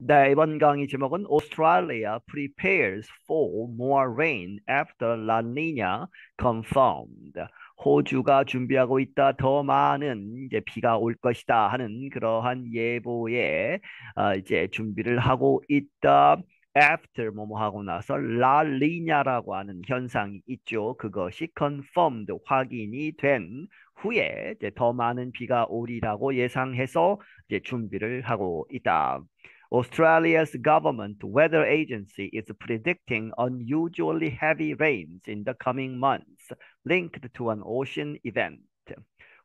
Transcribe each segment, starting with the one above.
네, 이번 강의 제목은 Australia prepares for more rain after La Nina confirmed. 호주가 준비하고 있다. 더 많은 이제 비가 올 것이다 하는 그러한 예보에 어, 이제 준비를 하고 있다. after 뭐뭐 하고 나서 라리냐라고 하는 현상이 있죠. 그것이 confirmed 확인이 된 후에 이제 더 많은 비가 오리라고 예상해서 이제 준비를 하고 있다. Australia's government weather agency is predicting unusually heavy rains in the coming months linked to an ocean event.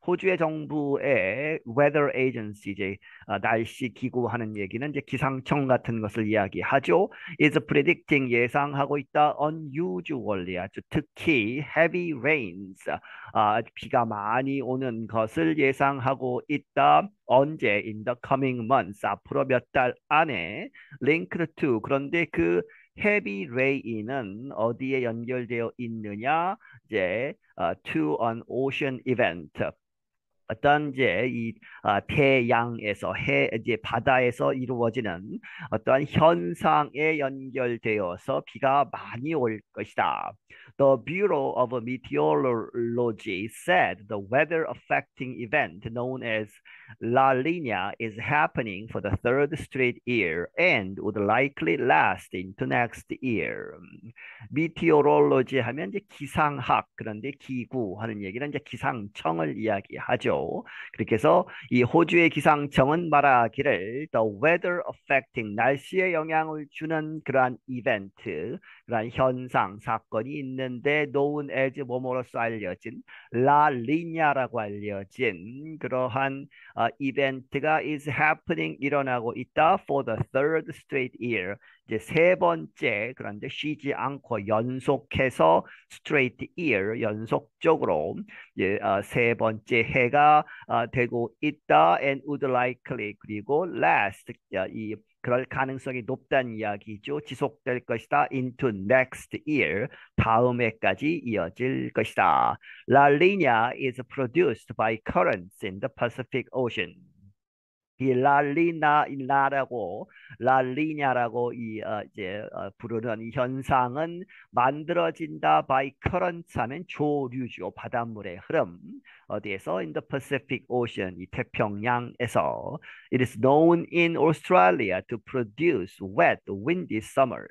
호주의 정부의 weather agency 이제 어, 날씨 기구 하는 얘기는 이제 기상청 같은 것을 이야기하죠. is predicting 예상하고 있다 unusually 아주 특히 heavy rains 아, 비가 많이 오는 것을 예상하고 있다. 언제 in the coming months 앞으로 몇 달 안에 linked to 그런데 그 heavy rain은 어디에 연결되어 있느냐 이제 어, to an ocean event 어떤 이제 이 아, 태양에서 해 이제 바다에서 이루어지는 어떠한 현상에 연결되어서 비가 많이 올 것이다. The Bureau of Meteorology said the weather affecting event known as La Nina is happening for the third straight year and would likely last into next year. Meteorology 하면 이제 기상학 그런데 기구 하는 얘기는 이제 기상청을 이야기하죠. 그렇게 해서 이 호주의 기상청은 말하기를 the weather affecting 날씨에 영향을 주는 그러한 이벤트, 그러한 현상, 사건이 있는 데 known as 뭐뭐로서 알려진 라 리냐라고 알려진 그러한 어, 이벤트가 is happening 일어나고 있다 for the third straight year. 이제 세 번째 그런데 쉬지 않고 연속해서 straight year 연속적으로 이제 어, 세 번째 해가 어, 되고 있다 and would likely 그리고 last 어, 이 그럴 가능성이 높다는 이야기죠. 지속될 것이다. into next year. 다음 해까지 이어질 것이다. La Nina is produced by currents in the Pacific Ocean. 이 랄리나 라라고 랄리냐라고 이 어, 이제 어, 부르는 이 현상은 만들어진다 by currents 하면 조류죠 바닷물의 흐름 어디에서 in the Pacific Ocean 이 태평양에서 it is known in Australia to produce wet windy summers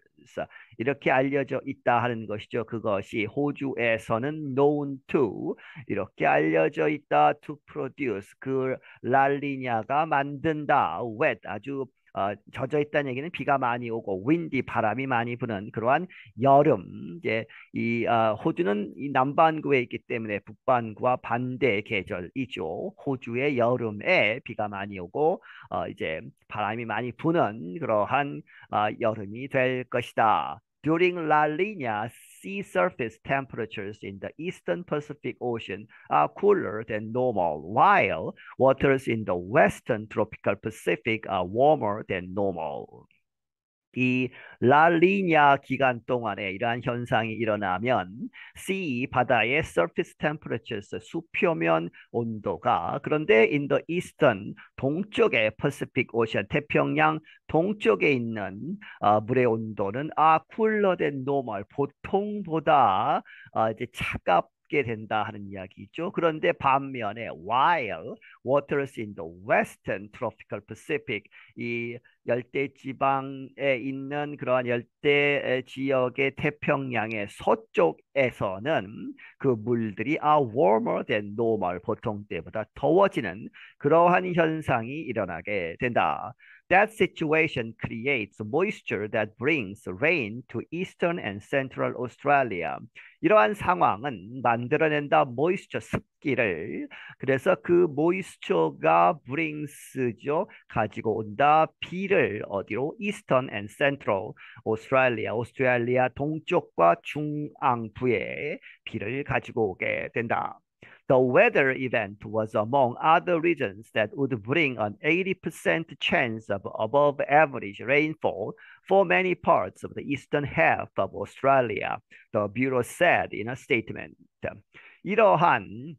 이렇게 알려져 있다 하는 것이죠. 그것이 호주에서는 known to 이렇게 알려져 있다 to produce 그 랄리냐가 만든다 wet 아주 어, 젖어 있다는 얘기는 비가 많이 오고 windy 바람이 많이 부는 그러한 여름 이제 이 어, 호주는 이 남반구에 있기 때문에 북반구와 반대 계절이죠. 호주의 여름에 비가 많이 오고 어, 이제 바람이 많이 부는 그러한 어, 여름이 될 것이다. During La Nina, sea surface temperatures in the eastern Pacific Ocean are cooler than normal, while waters in the western tropical Pacific are warmer than normal. 이 라리냐 기간 동안에 이러한 현상이 일어나면 sea 바다의 surface temperatures 수표면 온도가 그런데 in the eastern 동쪽의 Pacific Ocean 태평양 동쪽에 있는 어, 물의 온도는 아 cooler than normal 보통보다 어, 이제 차갑 게 된다 하는 이야기죠. 그런데 반면에 while waters in the western tropical Pacific 이 열대 지방에 있는 그러한 열대 지역의 태평양의 서쪽에서는 그 물들이 are warmer than normal 보통 때보다 더워지는 그러한 현상이 일어나게 된다. That situation creates moisture that brings rain to eastern and central Australia. 이러한 상황은 만들어낸다 moisture 습기를. 그래서 그 moisture가 brings죠. 가지고 온다 비를 어디로? Eastern and central. Australia 오스트레일리아 동쪽과 중앙부에 비를 가지고 오게 된다. The weather event was among other regions that would bring an 80% chance of above average rainfall for many parts of the eastern half of Australia, the Bureau said in a statement. 이러한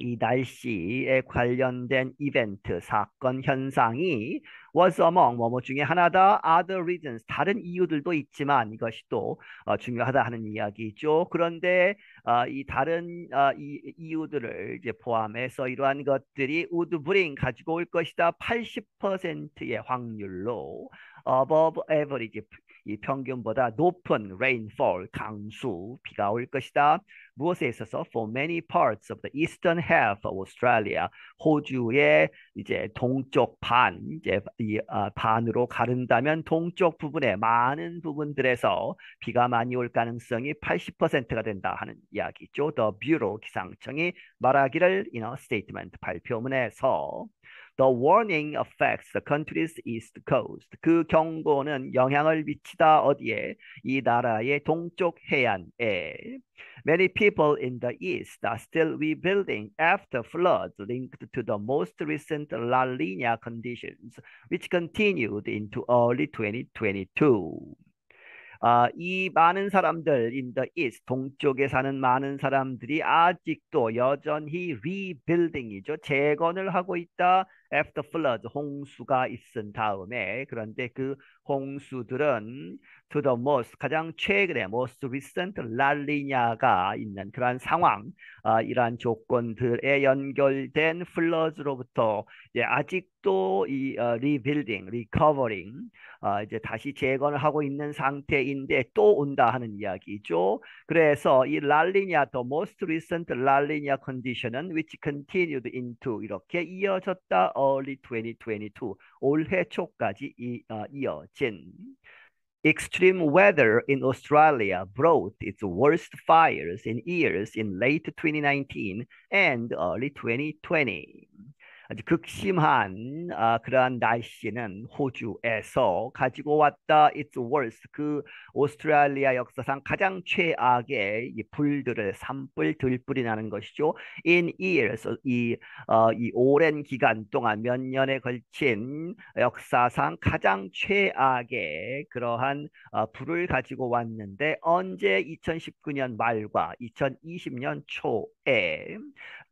이 날씨에 관련된 이벤트, 사건, 현상이 was among 뭐뭐 중에 하나다. other reasons 다른 이유들도 있지만 이것이 또 어, 중요하다 하는 이야기죠. 그런데 어, 이 다른 어, 이 이유들을 이제 포함해서 이러한 것들이 would bring 가지고 올 것이다. 80%의 확률로 above average 이 평균보다 높은 rainfall 강수 비가 올 것이다. 무엇에 있어서 for many parts of the eastern half of Australia 호주의 이제 동쪽 반 이제 이 아, 반으로 가른다면 동쪽 부분의 많은 부분들에서 비가 많이 올 가능성이 80%가 된다 하는 이야기죠. The Bureau 기상청이 말하기를 in a statement 발표문에서 The warning affects the country's east coast. 그 경고는 영향을 미치다 어디에? 이 나라의 동쪽 해안에. Many people in the east are still rebuilding after floods linked to the most recent La Nina conditions, which continued into early 2022. 아, 이 많은 사람들 in the east 동쪽에 사는 많은 사람들이 아직도 여전히 rebuilding이죠. 재건을 하고 있다. After flood 홍수가 있은 다음에 그런데 그 홍수들은 to the most 가장 최근에 most recent 랄리냐가 있는 그러한 상황 어, 이러한 조건들에 연결된 플러즈로부터 이제 아직도 이 어, rebuilding, recovering 어, 이제 다시 재건을 하고 있는 상태인데 또 온다 하는 이야기죠. 그래서 이 랄리냐 the most recent 랄리냐 condition은 which continued into 이렇게 이어졌다 early 2022 올해 초까지 이, 어, 이어진 Extreme weather in Australia brought its worst fires in years in late 2019 and early 2020. 아주 극심한 아, 그러한 날씨는 호주에서 가지고 왔다. It's worse. 그 오스트레일리아 역사상 가장 최악의 이 불들을 산불 들불이 나는 것이죠. In years 이, 어, 이 오랜 기간 동안 몇 년에 걸친 역사상 가장 최악의 그러한 어, 불을 가지고 왔는데 언제 2019년 말과 2020년 초에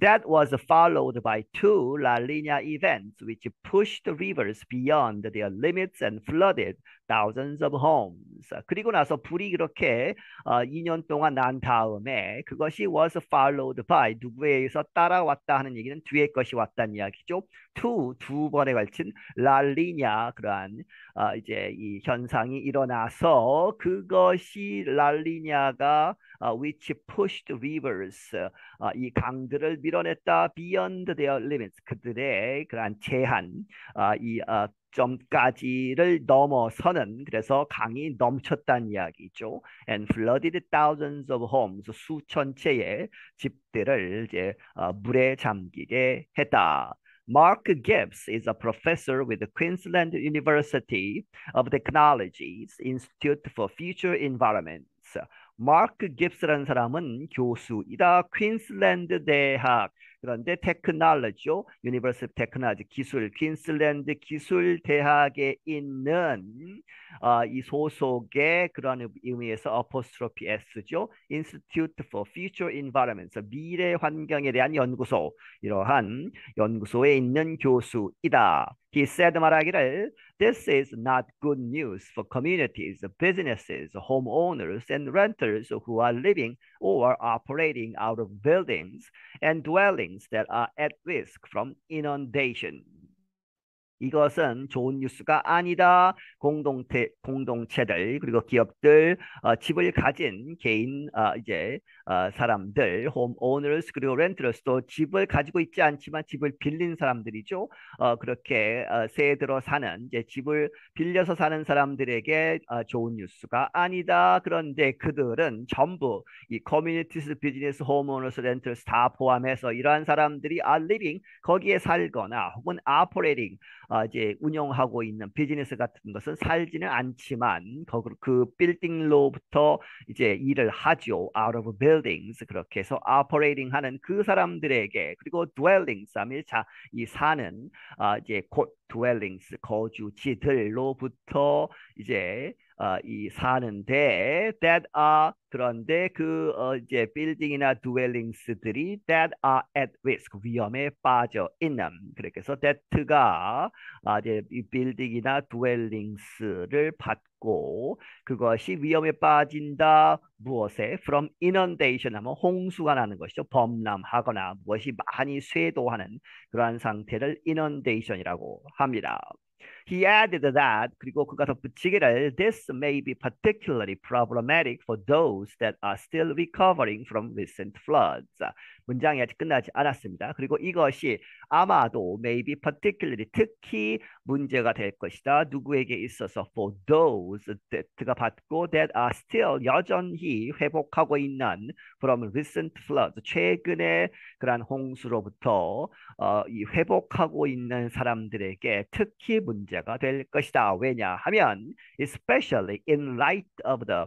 That was followed by two La Nina events which pushed rivers beyond their limits and flooded thousands of homes. 그리고 나서 불이 그렇게 어, 2년 동안 난 다음에 그것이 was followed by 누구에 의해서 따라왔다 하는 얘기는 뒤에 것이 왔다는 이야기죠. two 두 번에 걸친 랄리냐 그러한 어, 이제 이 현상이 일어나서 그것이 랄리냐가 uh, which pushed rivers uh, 이 강들을 밀어냈다 beyond their limits 그들의 그러한 제한 uh, 이 uh, 점까지를 넘어서는 그래서 강이 넘쳤다는 이야기죠. And flooded thousands of homes 수천 채의 집들을 이제 어, 물에 잠기게 했다. Mark Gibbs is a professor with the Queensland University of Technology's Institute for Future Environments. 마크 깁스라는 사람은 교수이다. 퀸슬랜드 대학 그런데 Technology요. University Technology 기술 퀸슬랜드 기술 대학에 있는 어, 이 소속의 그런 의미에서 apostrophe S죠. Institute for Future Environment 미래 환경에 대한 연구소 이러한 연구소에 있는 교수이다. He said 말하기를 This is not good news for communities, businesses, homeowners, and renters who are living or operating out of buildings and dwellings that are at risk from inundation. 이것은 좋은 뉴스가 아니다. 공동체 공동체들 그리고 기업들 어, 집을 가진 개인 어, 이제 어, 사람들 home owners 그리고 renters도 집을 가지고 있지 않지만 집을 빌린 사람들이죠. 어, 그렇게 어, 세 들어 사는 이제 집을 빌려서 사는 사람들에게 어, 좋은 뉴스가 아니다. 그런데 그들은 전부 이 communities business home owners renters 다 포함해서 이러한 사람들이 are 거기에 살거나 혹은 operating 어, 이제 운영하고 있는 비즈니스 같은 것은 살지는 않지만 거기 그 빌딩로부터 이제 일을 하죠. out of buildings 그렇게 해서 operating 하는 그 사람들에게 그리고 dwellings 하면 자, 이 사는 어, 이제 곳 dwellings 거주지들로부터 이제 어, 이 사는데 that are 그런데 그 어, 이제 빌딩이나 dwellings들이 that are at risk 위험에 빠져 있는. 그렇게 해서 that가 아, 이제 이 빌딩이나 dwellings를 받고 그것이 위험에 빠진다 무엇에? from inundation 하면 홍수가 나는 것이죠. 범람하거나 무엇이 많이 쇄도하는 그러한 상태를 inundation이라고 합니다. He added that 그리고 그가 덧붙이기를 This may be particularly problematic for those that are still recovering from recent floods. 문장이 아직 끝나지 않았습니다. 그리고 이것이 아마도 maybe particularly 특히 문제가 될 것이다. 누구에게 있어서 for those that가 받고 that are still 여전히 회복하고 있는 from recent floods 최근의 그러한 홍수로부터 어, 이 회복하고 있는 사람들에게 특히 문제 가 될 것이다. 왜냐하면 especially in light of the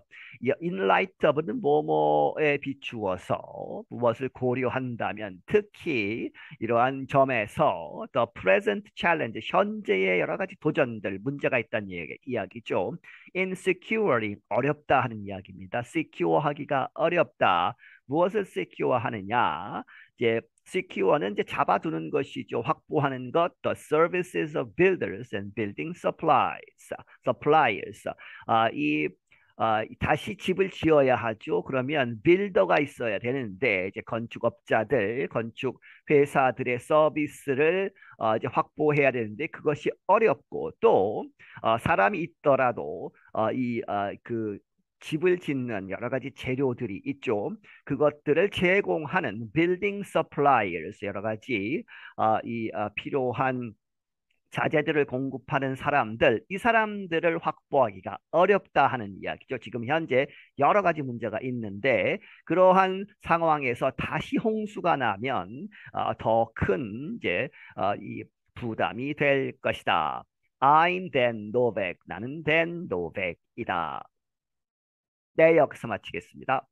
in light of는 뭐뭐에 비추어서 무엇을 고려한다면 특히 이러한 점에서 the present challenge 현재의 여러 가지 도전들 문제가 있다는 이야기죠. insecurity 어렵다 하는 이야기입니다. secure하기가 어렵다. 무엇을 secure 하느냐? 이제 secure는 이제 잡아두는 것이죠. 확보하는 것, the services of builders and building supplies, suppliers. 아, 이 아, 다시 집을 지어야 하죠. 그러면 빌더가 있어야 되는데 이제 건축업자들, 건축 회사들의 서비스를 어, 이제 확보해야 되는데 그것이 어렵고 또 어, 사람이 있더라도 어, 이그 집을 짓는 여러 가지 재료들이 있죠. 그것들을 제공하는 building 여러 가지 어, 이 어, 필요한 자재들을 공급하는 사람들, 이 사람들을 확보하기가 어렵다 하는 이야기죠. 지금 현재 여러 가지 문제가 있는데 그러한 상황에서 다시 홍수가 나면 어, 더큰 이제 어, 이 부담이 될 것이다. I'm Dan Novak. 나는 Dan Novak이다. 네, 여기서 마치겠습니다.